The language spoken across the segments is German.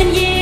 and years.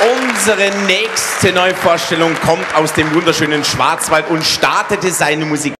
Unsere nächste Neuvorstellung kommt aus dem wunderschönen Schwarzwald und startete seine Musik.